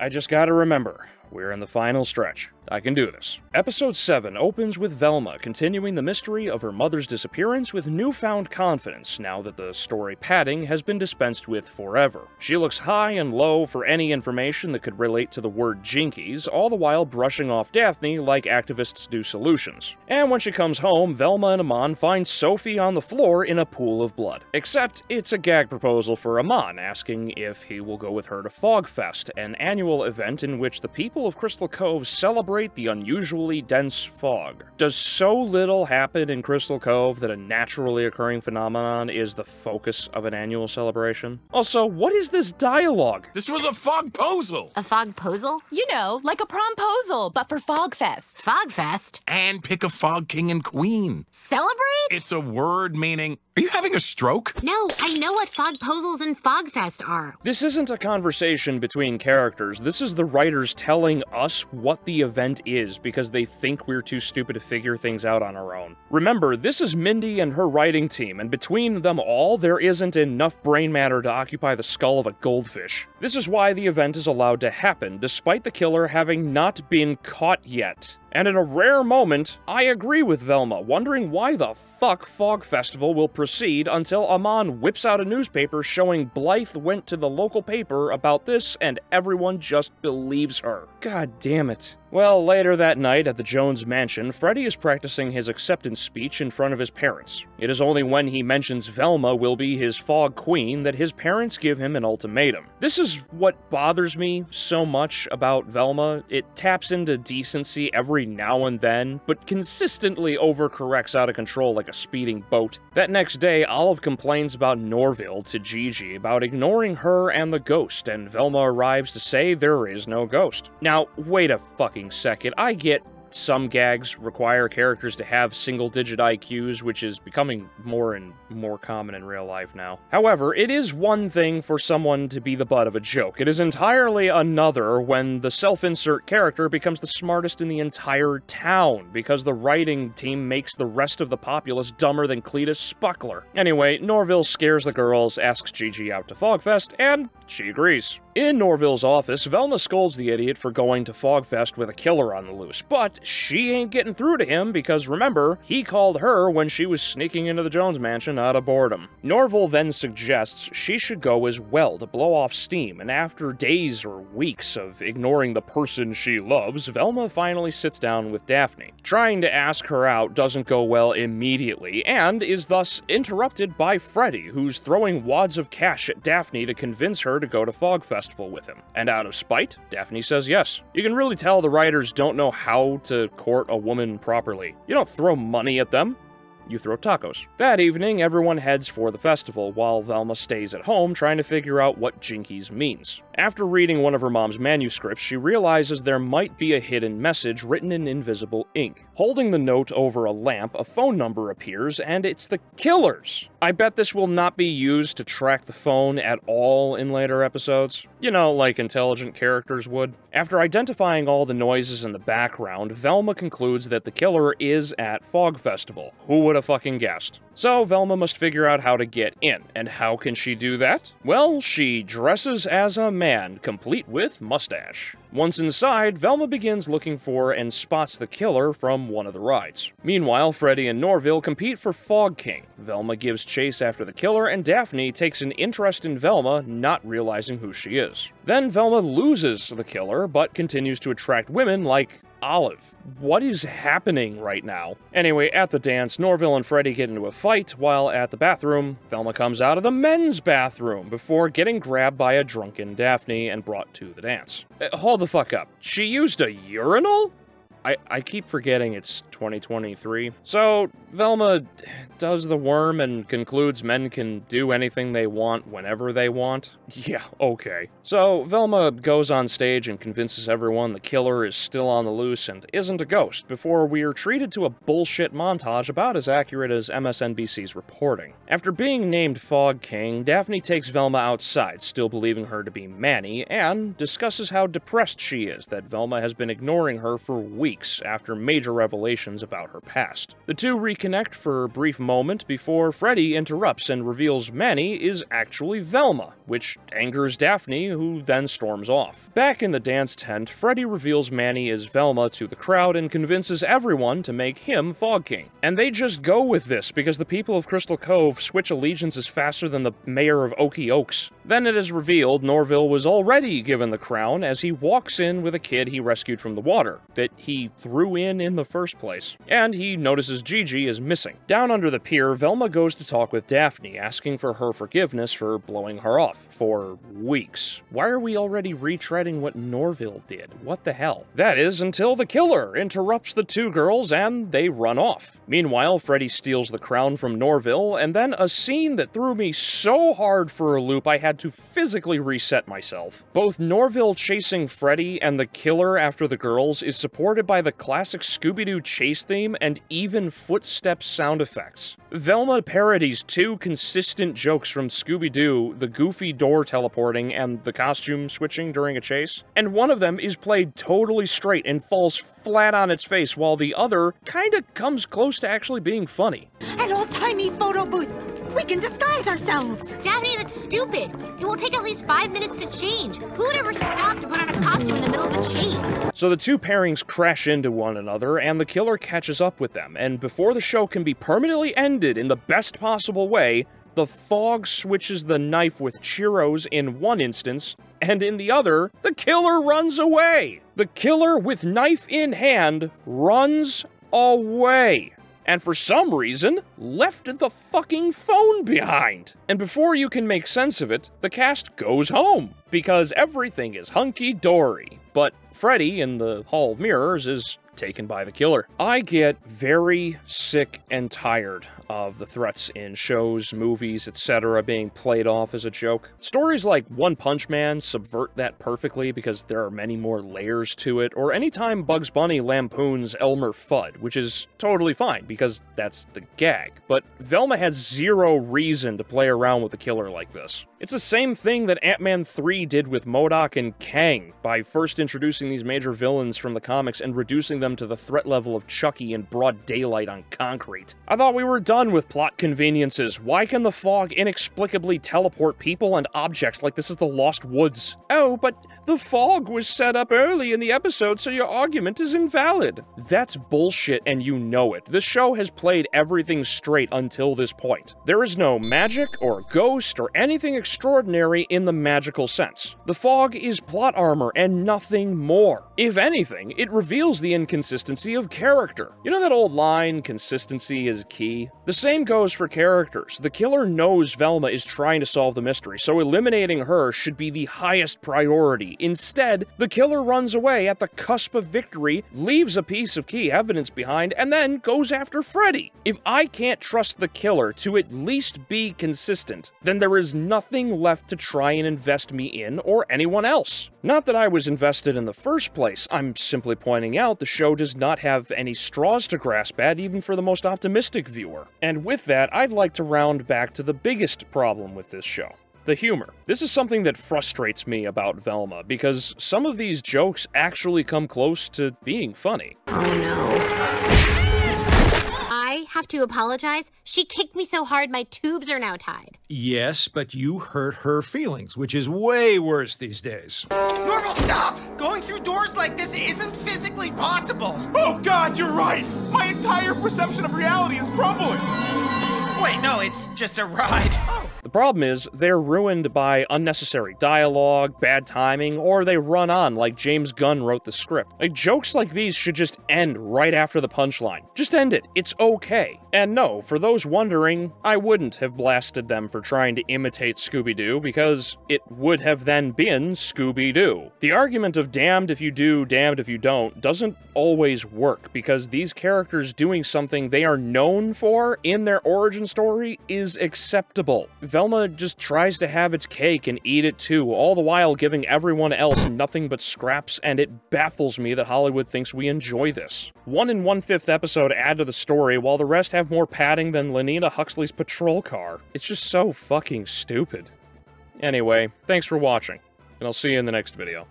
I just gotta remember, we're in the final stretch. I can do this. Episode 7 opens with Velma continuing the mystery of her mother's disappearance with newfound confidence now that the story padding has been dispensed with forever. She looks high and low for any information that could relate to the word Jinkies, all the while brushing off Daphne like activists do solutions. And when she comes home, Velma and Aman find Sophie on the floor in a pool of blood. Except it's a gag proposal for Aman, asking if he will go with her to Fogfest, an annual event in which the people of Crystal Cove celebrate the unusually dense fog. Does so little happen in Crystal Cove that a naturally occurring phenomenon is the focus of an annual celebration? Also, what is this dialogue? This was a fogposal! A fogposal? You know, like a promposal, but for Fogfest. Fogfest? And pick a fog king and queen. Celebrate? It's a word meaning. Are you having a stroke? No, I know what fogposals and Fogfest are. This isn't a conversation between characters. This is the writers telling us what the event is because they think we're too stupid to figure things out on our own. Remember, this is Mindy and her writing team, and between them all, there isn't enough brain matter to occupy the skull of a goldfish. This is why the event is allowed to happen, despite the killer having not been caught yet. And in a rare moment, I agree with Velma, wondering why the fuck Fog Festival will proceed until Aman whips out a newspaper showing Blythe went to the local paper about this and everyone just believes her. God damn it. Well, later that night at the Jones mansion, Freddy is practicing his acceptance speech in front of his parents. It is only when he mentions Velma will be his fog queen that his parents give him an ultimatum. This is what bothers me so much about Velma. It taps into decency every now and then, but consistently overcorrects out of control like a speeding boat. That next day, Olive complains about Norville to Gigi about ignoring her and the ghost, and Velma arrives to say there is no ghost. Now, wait a fucking second. I get some gags require characters to have single digit IQs, which is becoming more and more common in real life now. However, it is one thing for someone to be the butt of a joke. It is entirely another when the self insert character becomes the smartest in the entire town because the writing team makes the rest of the populace dumber than Cletus Spuckler. Anyway, Norville scares the girls, asks Gigi out to Fogfest, and she agrees. In Norville's office, Velma scolds the idiot for going to Fogfest with a killer on the loose, but she ain't getting through to him because remember, he called her when she was sneaking into the Jones mansion out of boredom. Norville then suggests she should go as well to blow off steam, and after days or weeks of ignoring the person she loves, Velma finally sits down with Daphne. Trying to ask her out doesn't go well immediately, and is thus interrupted by Freddy, who's throwing wads of cash at Daphne to convince her to go to Fogfest festival with him. And out of spite, Daphne says yes. You can really tell the writers don't know how to court a woman properly. You don't throw money at them you throw tacos. That evening, everyone heads for the festival, while Velma stays at home trying to figure out what Jinkies means. After reading one of her mom's manuscripts, she realizes there might be a hidden message written in invisible ink. Holding the note over a lamp, a phone number appears, and it's the killers. I bet this will not be used to track the phone at all in later episodes. You know, like intelligent characters would. After identifying all the noises in the background, Velma concludes that the killer is at Fog Festival. Who would have fucking guessed? So Velma must figure out how to get in. And how can she do that? Well, she dresses as a man, complete with mustache. Once inside, Velma begins looking for and spots the killer from one of the rides. Meanwhile, Freddy and Norville compete for Fog King. Velma gives chase after the killer, and Daphne takes an interest in Velma, not realizing who she is. Then Velma loses the killer, but continues to attract women like Olive. What is happening right now? Anyway, at the dance, Norville and Freddy get into a fight, while at the bathroom, Velma comes out of the men's bathroom before getting grabbed by a drunken Daphne and brought to the dance. Uh, hold the fuck up. She used a urinal? I, I keep forgetting it's 2023. So, Velma does the worm and concludes men can do anything they want whenever they want. Yeah, okay. So, Velma goes on stage and convinces everyone the killer is still on the loose and isn't a ghost before we are treated to a bullshit montage about as accurate as MSNBC's reporting. After being named Fog King, Daphne takes Velma outside, still believing her to be Manny, and discusses how depressed she is that Velma has been ignoring her for weeks weeks after major revelations about her past. The two reconnect for a brief moment before Freddy interrupts and reveals Manny is actually Velma, which angers Daphne, who then storms off. Back in the dance tent, Freddy reveals Manny is Velma to the crowd and convinces everyone to make him Fog King. And they just go with this because the people of Crystal Cove switch allegiances faster than the mayor of Okie Oaks. Then it is revealed Norville was already given the crown as he walks in with a kid he rescued from the water, that he threw in in the first place. And he notices Gigi is missing. Down under the pier, Velma goes to talk with Daphne, asking for her forgiveness for blowing her off for weeks. Why are we already retreading what Norville did? What the hell? That is until the killer interrupts the two girls and they run off. Meanwhile, Freddy steals the crown from Norville, and then a scene that threw me so hard for a loop I had to physically reset myself. Both Norville chasing Freddy and the killer after the girls is supported by the classic Scooby-Doo chase theme and even footstep sound effects. Velma parodies two consistent jokes from Scooby-Doo, the goofy door teleporting and the costume switching during a chase, and one of them is played totally straight and falls flat on its face, while the other kinda comes close to actually being funny. An old-timey photo booth. We can disguise ourselves. Daphne, that's stupid. It will take at least five minutes to change. Who would ever stop to put on a costume in the middle of a chase? So the two pairings crash into one another, and the killer catches up with them, and before the show can be permanently ended in the best possible way, the fog switches the knife with Chiros in one instance, and in the other, the killer runs away. The killer, with knife in hand, runs away. And for some reason, left the fucking phone behind. And before you can make sense of it, the cast goes home, because everything is hunky dory. But Freddy in the Hall of Mirrors is taken by the killer. I get very sick and tired of the threats in shows, movies, etc. being played off as a joke. Stories like One Punch Man subvert that perfectly because there are many more layers to it, or anytime Bugs Bunny lampoons Elmer Fudd, which is totally fine because that's the gag. But Velma has zero reason to play around with a killer like this. It's the same thing that Ant-Man 3 did with MODOK and Kang by first introducing these major villains from the comics and reducing them to the threat level of Chucky in broad daylight on concrete. I thought we were done with plot conveniences. Why can the fog inexplicably teleport people and objects like this is the Lost Woods? Oh, but the fog was set up early in the episode, so your argument is invalid. That's bullshit, and you know it. The show has played everything straight until this point. There is no magic, or ghost, or anything extraordinary in the magical sense. The fog is plot armor and nothing more. If anything, it reveals the inconsistency of character. You know that old line, consistency is key? The same goes for characters. The killer knows Velma is trying to solve the mystery, so eliminating her should be the highest priority. Instead, the killer runs away at the cusp of victory, leaves a piece of key evidence behind, and then goes after Freddy. If I can't trust the killer to at least be consistent, then there is nothing left to try and invest me in or anyone else. Not that I was invested in the first place, I'm simply pointing out the show does not have any straws to grasp at even for the most optimistic viewer. And with that, I'd like to round back to the biggest problem with this show the humor. This is something that frustrates me about Velma, because some of these jokes actually come close to being funny. Oh no. I have to apologize. She kicked me so hard my tubes are now tied. Yes, but you hurt her feelings, which is way worse these days. Norville, stop! Going through doors like this isn't physically possible. Oh god, you're right! My entire perception of reality is crumbling! Wait, no, it's just a ride. Oh. The problem is, they're ruined by unnecessary dialogue, bad timing, or they run on like James Gunn wrote the script. Like, jokes like these should just end right after the punchline. Just end it. It's okay. And no, for those wondering, I wouldn't have blasted them for trying to imitate Scooby-Doo, because it would have then been Scooby-Doo. The argument of damned if you do, damned if you don't doesn't always work, because these characters doing something they are known for in their origin story is acceptable. Velma just tries to have its cake and eat it too, all the while giving everyone else nothing but scraps, and it baffles me that Hollywood thinks we enjoy this. One and one-fifth episode add to the story, while the rest have more padding than Lenina Huxley's patrol car. It's just so fucking stupid. Anyway, thanks for watching, and I'll see you in the next video.